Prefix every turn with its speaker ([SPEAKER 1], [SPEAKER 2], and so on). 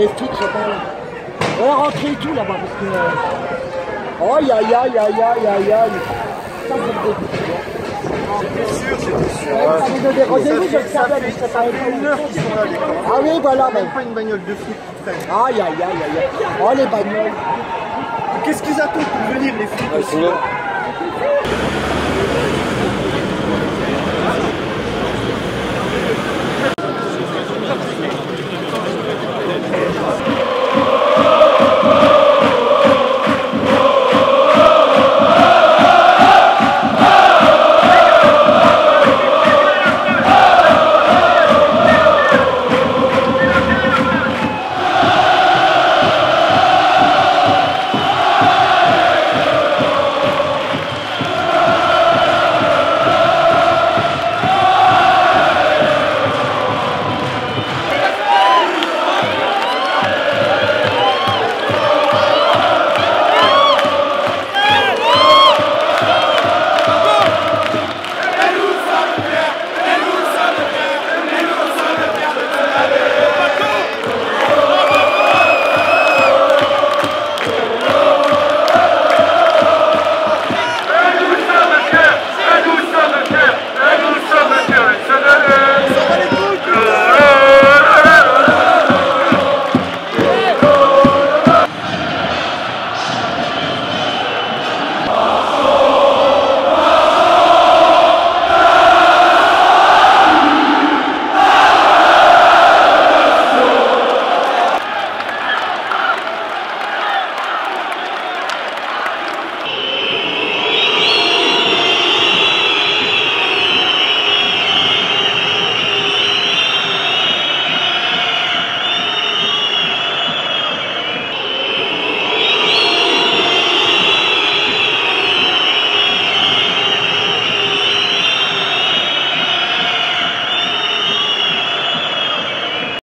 [SPEAKER 1] les flics, je ben, parle. Ouais, rentrez et tout là-bas, parce que. Oh, aïe, aïe, aïe, aïe, aïe, aïe, aïe. Ça, c'est le début.
[SPEAKER 2] J'étais sûr, j'étais sûr.
[SPEAKER 1] Ouais, ça avait donné rendez-vous, je le savais, mais
[SPEAKER 2] ça
[SPEAKER 1] savais
[SPEAKER 2] fait une heure qu'ils sont là, les gars.
[SPEAKER 1] Ah oui, voilà,
[SPEAKER 2] Même
[SPEAKER 1] ben.
[SPEAKER 2] pas une bagnole de flics qui traîne.
[SPEAKER 1] Aïe, aïe, aïe, aïe, aïe. Oh, les bagnoles.
[SPEAKER 2] Qu'est-ce qu'ils attendent pour venir, les flics aussi
[SPEAKER 3] sinon-